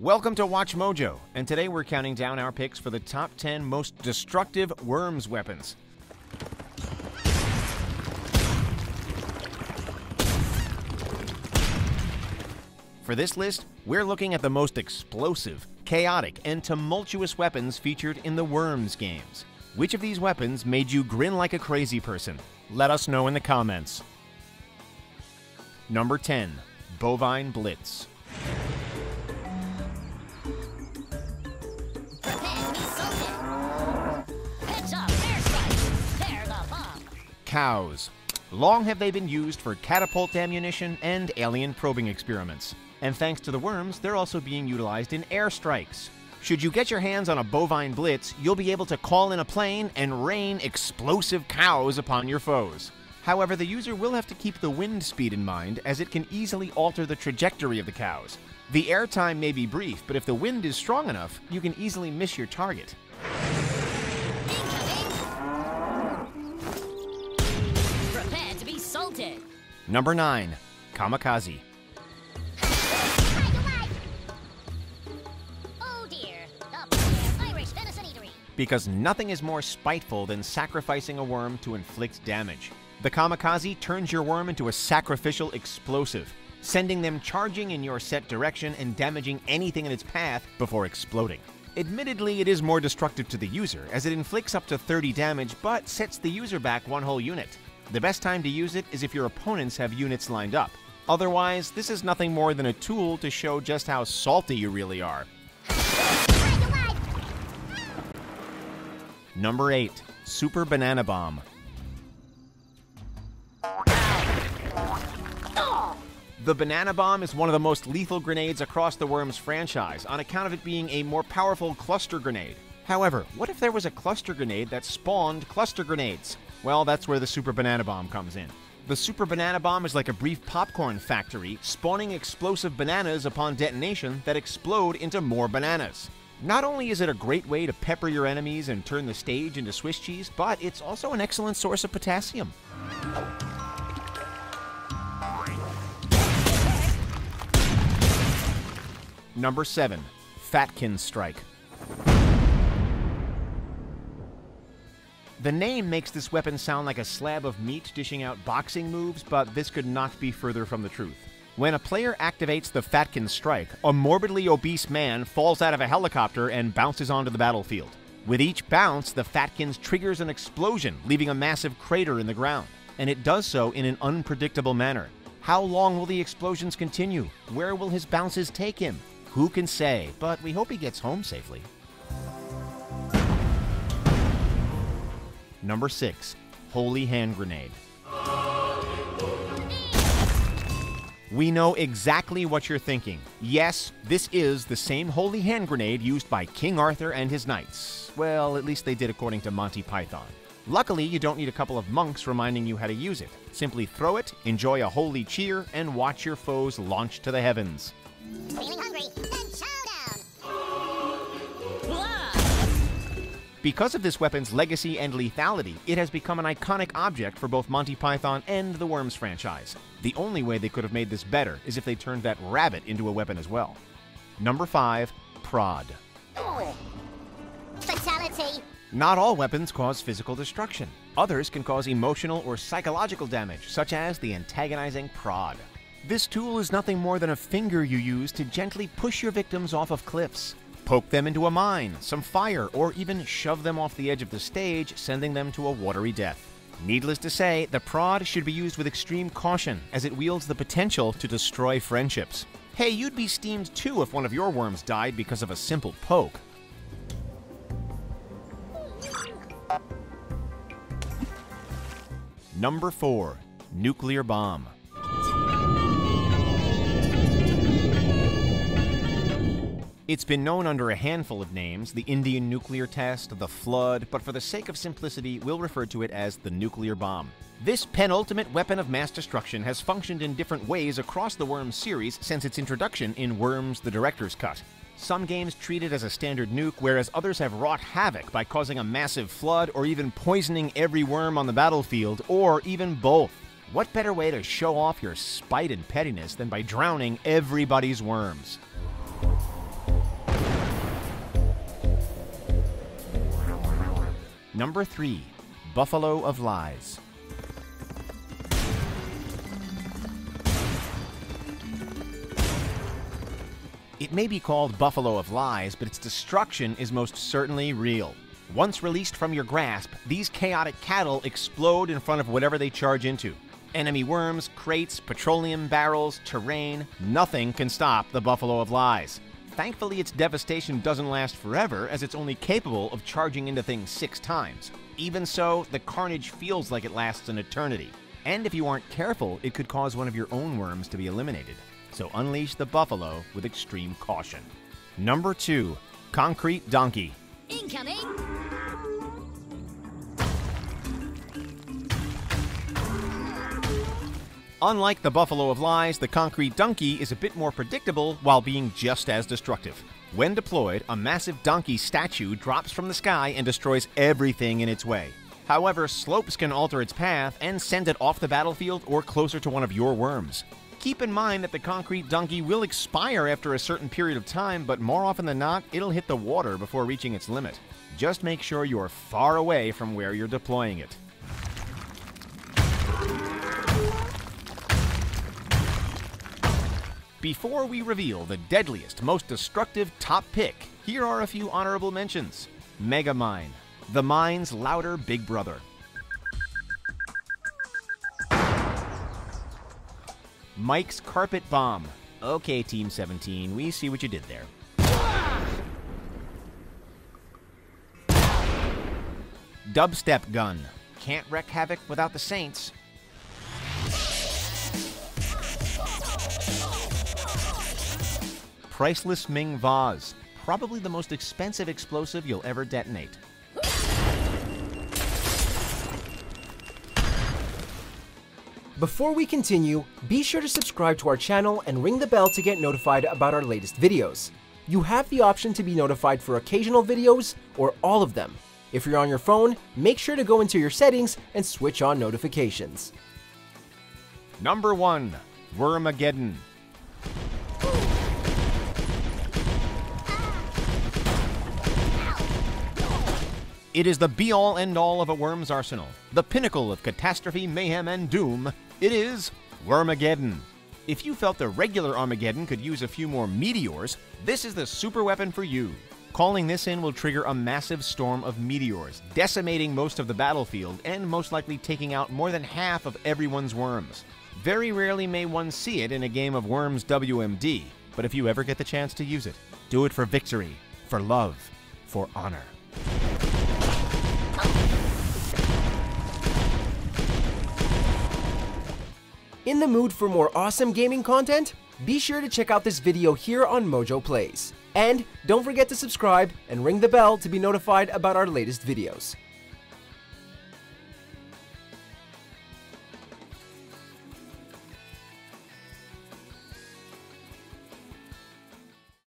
Welcome to Watch Mojo, and today we're counting down our picks for the top 10 most destructive worms weapons. For this list, we're looking at the most explosive, chaotic, and tumultuous weapons featured in the Worms games. Which of these weapons made you grin like a crazy person? Let us know in the comments. Number 10. Bovine Blitz. Cows. Long have they been used for catapult ammunition and alien probing experiments. And thanks to the worms, they're also being utilized in airstrikes. Should you get your hands on a bovine blitz, you'll be able to call in a plane and rain explosive cows upon your foes. However, the user will have to keep the wind speed in mind, as it can easily alter the trajectory of the cows. The airtime may be brief, but if the wind is strong enough, you can easily miss your target. Number 9. Kamikaze. Because nothing is more spiteful than sacrificing a worm to inflict damage. The kamikaze turns your worm into a sacrificial explosive, sending them charging in your set direction and damaging anything in its path before exploding. Admittedly, it is more destructive to the user, as it inflicts up to 30 damage but sets the user back one whole unit. The best time to use it is if your opponents have units lined up. Otherwise, this is nothing more than a tool to show just how salty you really are. Number 8. Super Banana Bomb. The Banana Bomb is one of the most lethal grenades across the Worms franchise on account of it being a more powerful cluster grenade. However, what if there was a cluster grenade that spawned cluster grenades? Well, that's where the Super Banana Bomb comes in. The Super Banana Bomb is like a brief popcorn factory, spawning explosive bananas upon detonation that explode into more bananas. Not only is it a great way to pepper your enemies and turn the stage into Swiss cheese, but it's also an excellent source of potassium. Number 7. Fatkin Strike. The name makes this weapon sound like a slab of meat dishing out boxing moves, but this could not be further from the truth. When a player activates the Fatkin Strike, a morbidly obese man falls out of a helicopter and bounces onto the battlefield. With each bounce, the Fatkins triggers an explosion, leaving a massive crater in the ground, and it does so in an unpredictable manner. How long will the explosions continue? Where will his bounces take him? Who can say, but we hope he gets home safely. Number 6. Holy Hand Grenade. We know exactly what you're thinking. Yes, this is the same holy hand grenade used by King Arthur and his knights. Well, at least they did according to Monty Python. Luckily, you don't need a couple of monks reminding you how to use it. Simply throw it, enjoy a holy cheer, and watch your foes launch to the heavens. Feeling hungry? Then Because of this weapon's legacy and lethality, it has become an iconic object for both Monty Python and the Worms franchise. The only way they could have made this better is if they turned that rabbit into a weapon as well. Number 5. Prod. Fatality. Not all weapons cause physical destruction. Others can cause emotional or psychological damage, such as the antagonizing prod. This tool is nothing more than a finger you use to gently push your victims off of cliffs. Poke them into a mine, some fire, or even shove them off the edge of the stage, sending them to a watery death. Needless to say, the prod should be used with extreme caution, as it wields the potential to destroy friendships. Hey, you'd be steamed too if one of your worms died because of a simple poke. Number 4. Nuclear Bomb. It's been known under a handful of names the Indian nuclear test, the flood, but for the sake of simplicity, we'll refer to it as the nuclear bomb. This penultimate weapon of mass destruction has functioned in different ways across the Worms series since its introduction in Worms the Director's Cut. Some games treat it as a standard nuke, whereas others have wrought havoc by causing a massive flood or even poisoning every worm on the battlefield, or even both. What better way to show off your spite and pettiness than by drowning everybody's worms? Number 3. Buffalo of Lies. It may be called Buffalo of Lies, but its destruction is most certainly real. Once released from your grasp, these chaotic cattle explode in front of whatever they charge into. Enemy worms, crates, petroleum barrels, terrain, nothing can stop the Buffalo of Lies. Thankfully, its devastation doesn't last forever, as it's only capable of charging into things six times. Even so, the carnage feels like it lasts an eternity. And if you aren't careful, it could cause one of your own worms to be eliminated. So unleash the buffalo with extreme caution. Number 2. Concrete Donkey. Incoming! Unlike the Buffalo of Lies, the Concrete Donkey is a bit more predictable while being just as destructive. When deployed, a massive donkey statue drops from the sky and destroys everything in its way. However, slopes can alter its path and send it off the battlefield or closer to one of your worms. Keep in mind that the Concrete Donkey will expire after a certain period of time, but more often than not, it'll hit the water before reaching its limit. Just make sure you're far away from where you're deploying it. Before we reveal the deadliest, most destructive top pick, here are a few honorable mentions. Mega Mine, the mine's louder big brother. Mike's Carpet Bomb. Okay, Team 17, we see what you did there. Dubstep Gun. Can't wreak havoc without the Saints. Priceless Ming Vase. Probably the most expensive explosive you'll ever detonate. Before we continue, be sure to subscribe to our channel and ring the bell to get notified about our latest videos. You have the option to be notified for occasional videos or all of them. If you're on your phone, make sure to go into your settings and switch on notifications. Number 1. Wormageddon. It is the be all end all of a worm's arsenal, the pinnacle of catastrophe, mayhem, and doom. It is Wormageddon. If you felt the regular Armageddon could use a few more meteors, this is the super weapon for you. Calling this in will trigger a massive storm of meteors, decimating most of the battlefield and most likely taking out more than half of everyone's worms. Very rarely may one see it in a game of Worms WMD, but if you ever get the chance to use it, do it for victory, for love, for honor. In the mood for more awesome gaming content? Be sure to check out this video here on Mojo Plays. And don't forget to subscribe and ring the bell to be notified about our latest videos.